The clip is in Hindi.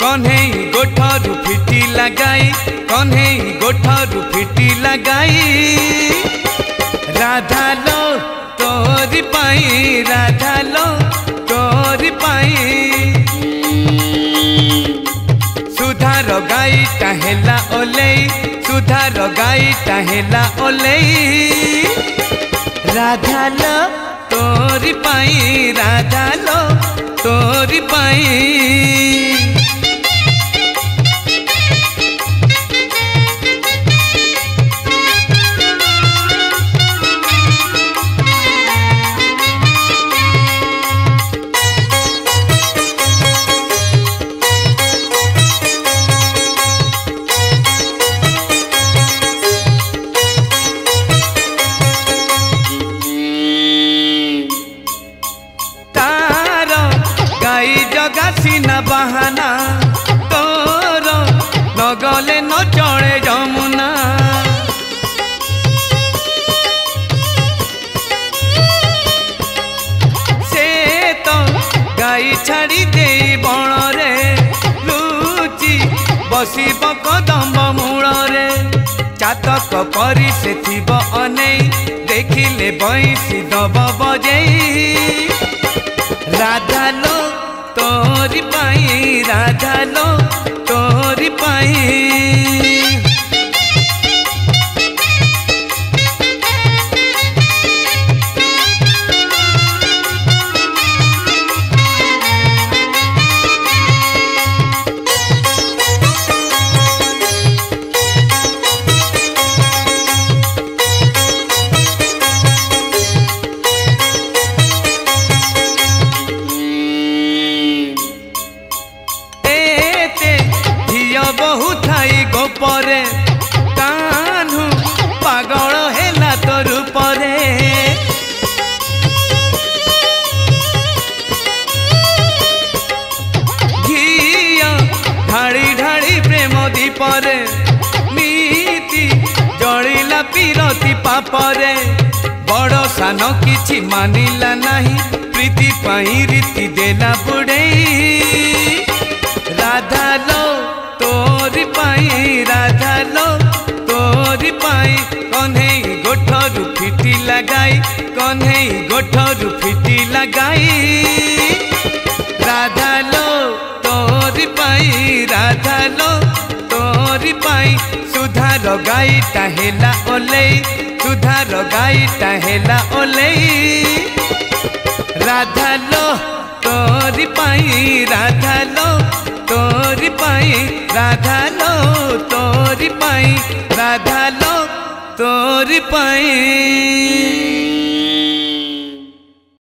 कन्हे गोठरू फिटी लगाई, कन्हे गोठरू फिटी लगाई। राधा लो, तोरी पाई, राधा लो, तोरी पाई। सुधार गाई टहला ओले सुधार गाई टहला ओले राधा लो, तोरी पाई, राधा लो, तोरी पाई। हसीना बहाना, तोर गले न चले जमुना। से तो गाई छाड़ी दे बण रे लुचि बसब कदम मूल रे चातक परी से थीब अनै देखिले बैंसी दब बजे राधा लो तोरी पाई राधा लो तोरी पाई। ଥାଇ ଗୋପରେ କାହ୍ନୁ ପାଗଳ ହେଲା ତୋ ରୂପରେ ଘିଅ ଢାଳି ଢାଳି ପ୍ରେମ ଦୀପରେ ନୀତି ଜଳିଲା ପିରତି ପାପରେ। ବଡ଼ ସାନ କିଛି ମାନିଲା ନାହିଁ ପ୍ରୀତି ପାଇଁ ରୀତି ଦେଲା फिटी लगाई, कन्हई गोठरू फिटी लगाई। राधा लो, तोरी पाई, राधा लो, तोरी पाई। सुधार गाई टहेला ओले सुधार गाई टहेला ओले राधा लो, तोरी पाई, राधा लो, तोरी पाई। राधा लो, तोरी पाई, राधा लो তোরি পাই